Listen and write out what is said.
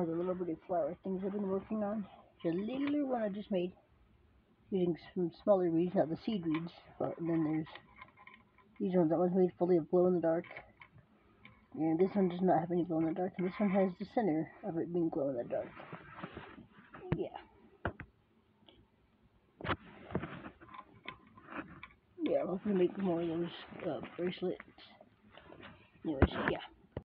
more of the little bitty flower things I've been working on. The little one I just made using some smaller beads, not the seed beads, but then there's these ones. That one's made fully of glow in the dark. And this one does not have any glow in the dark, and this one has the center of it being glow in the dark. Yeah. Yeah, I'm hoping to make more of those uh, bracelets. Anyways, yeah.